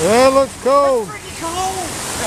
That looks cold. Cold.